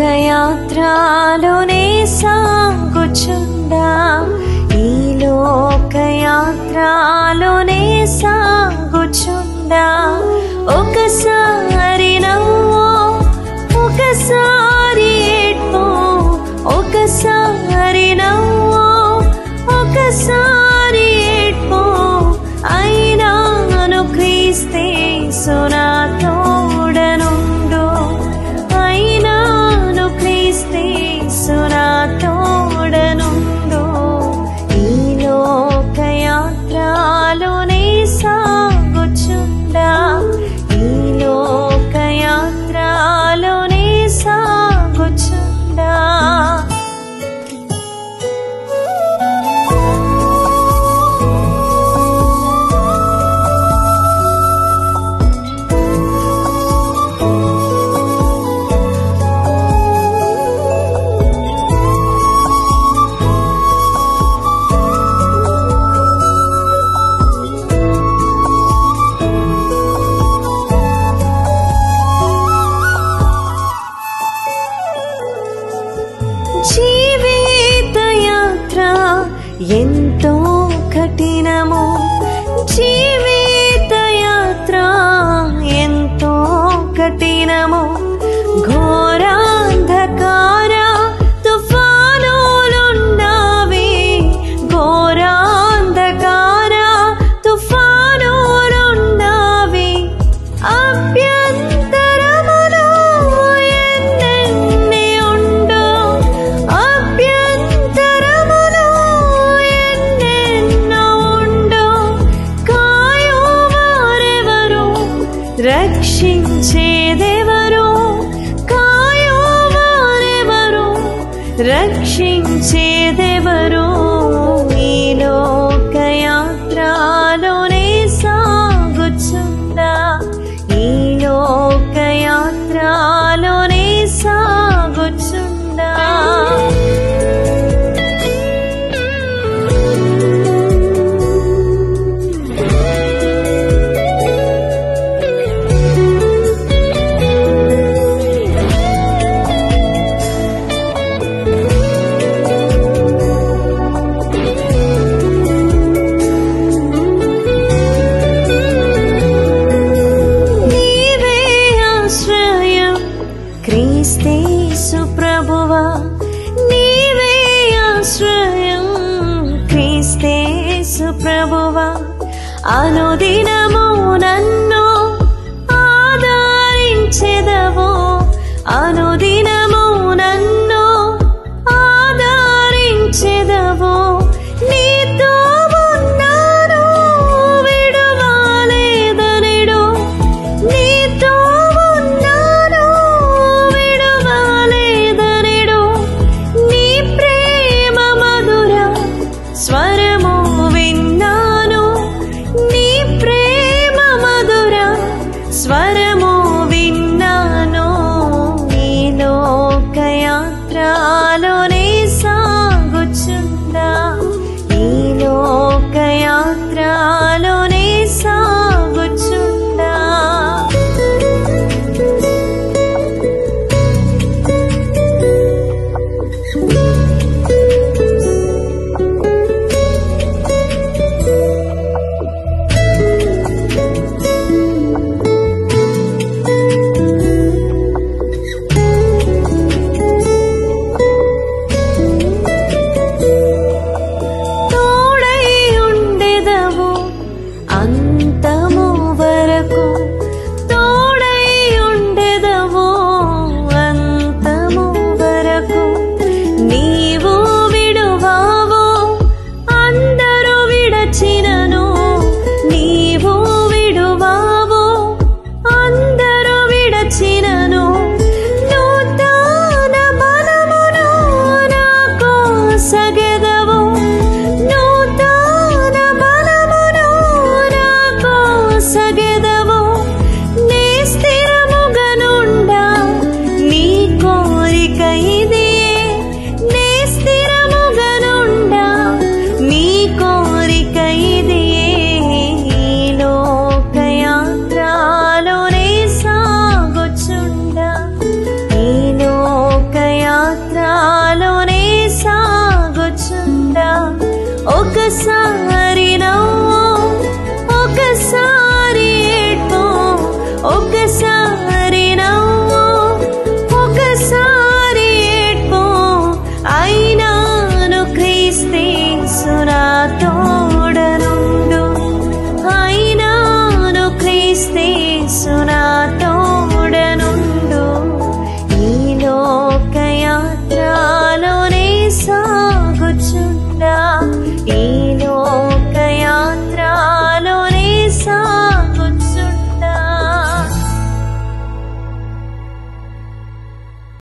లోకయాత్రలోనే సాగుచుందా. ఈ లోకయాత్రలోనే సాగుచుందా. ఒకసారి నవ్వు ఒకసారి ఏడ్పో ఒకసారి జీవిత యాత్ర ఎంతో క్రీస్తేసు ప్రభువా అనుదినము నన్ను स्वर